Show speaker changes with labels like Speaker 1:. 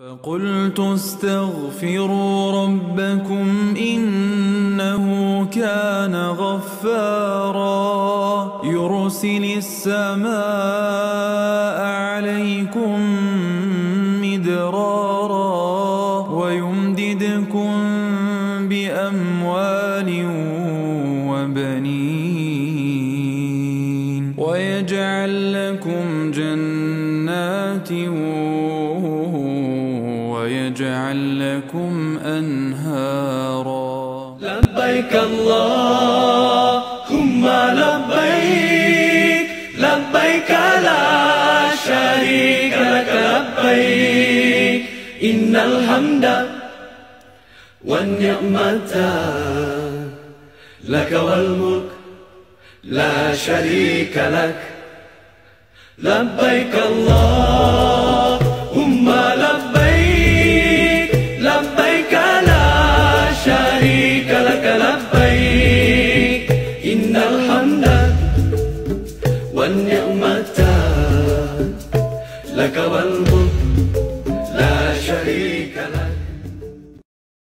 Speaker 1: فقلت استغفروا ربكم إنه كان غفارا. يرسل السماء عليكم مدرارا ويمددكم بأموال وبنين. ويجعل لكم جنات ويجعل لكم أنهارا.
Speaker 2: لبيك اللهم لبيك لبيك لا شريك لك لبيك. إن الحمد والنعمة لك والملك لا شريك لك. لبيك اللهم لبيك إن الحمد والنعمة لك والملك لا شريك لك.